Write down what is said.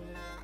And